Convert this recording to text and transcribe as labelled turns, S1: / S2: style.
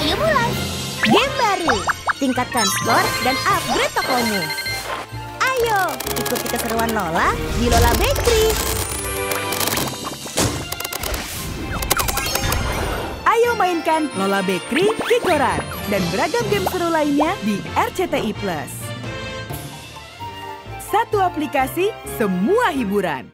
S1: Ayo mulai. Game baru. Tingkatkan skor dan upgrade tokomu. Ayo, ikuti keseruan Lola di Lola Bakery.
S2: Ayo mainkan Lola Bakery, Kikoran, dan beragam game seru lainnya di RCTI Plus. Satu aplikasi, semua hiburan.